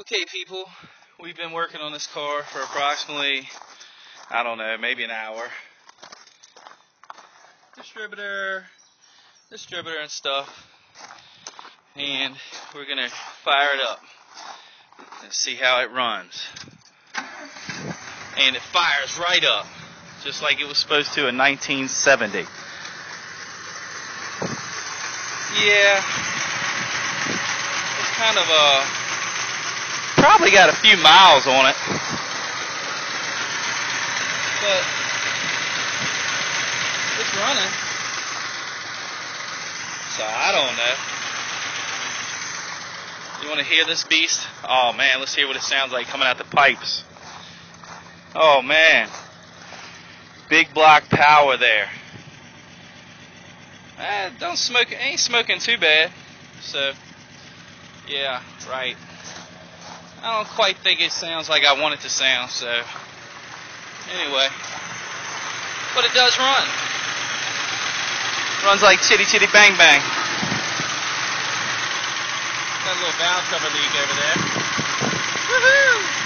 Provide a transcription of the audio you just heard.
Okay, people, we've been working on this car for approximately, I don't know, maybe an hour. Distributor, distributor and stuff. And we're gonna fire it up and see how it runs. And it fires right up, just like it was supposed to in 1970. Yeah, it's kind of a probably got a few miles on it. But it's running. So I don't know. You want to hear this beast? Oh man, let's hear what it sounds like coming out the pipes. Oh man. Big block power there. Eh, don't smoke, ain't smoking too bad. So, yeah, right. I don't quite think it sounds like I want it to sound, so anyway. But it does run. Runs like chitty chitty bang bang. Got a little valve cover leak over there. Woohoo!